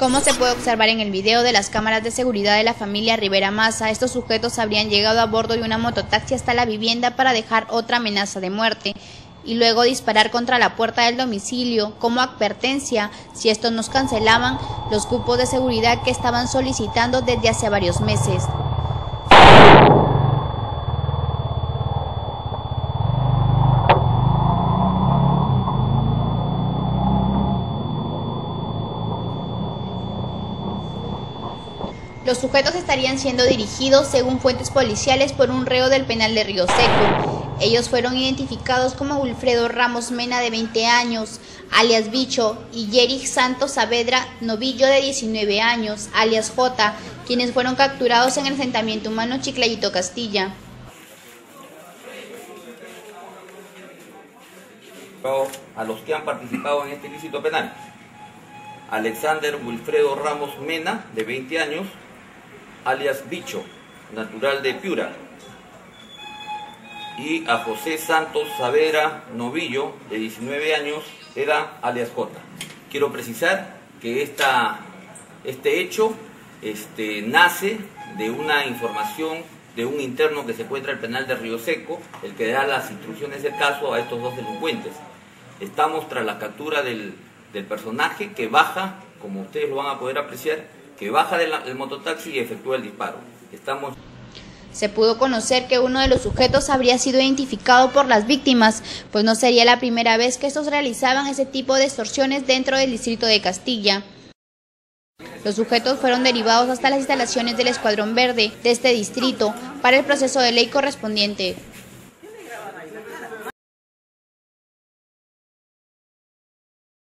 Como se puede observar en el video de las cámaras de seguridad de la familia Rivera Massa, estos sujetos habrían llegado a bordo de una mototaxi hasta la vivienda para dejar otra amenaza de muerte y luego disparar contra la puerta del domicilio como advertencia si estos nos cancelaban los cupos de seguridad que estaban solicitando desde hace varios meses. Los sujetos estarían siendo dirigidos, según fuentes policiales, por un reo del penal de Río Seco. Ellos fueron identificados como Wilfredo Ramos Mena, de 20 años, alias Bicho, y Yerich Santos Saavedra Novillo, de 19 años, alias J, quienes fueron capturados en el asentamiento humano Chiclayito Castilla. A los que han participado en este ilícito penal. Alexander Wilfredo Ramos Mena, de 20 años, alias Bicho, natural de Piura, y a José Santos Savera Novillo, de 19 años, era alias J. Quiero precisar que esta, este hecho este, nace de una información de un interno que se encuentra en el penal de Río Seco, el que da las instrucciones del caso a estos dos delincuentes. Estamos tras la captura del, del personaje que baja, como ustedes lo van a poder apreciar, que baja del, mototaxi y efectúa el disparo. Se pudo conocer que uno de los sujetos habría sido identificado por las víctimas, pues no sería la primera vez que estos realizaban ese tipo de extorsiones dentro del distrito de Castilla. Los sujetos fueron derivados hasta las instalaciones del Escuadrón Verde de este distrito para el proceso de ley correspondiente.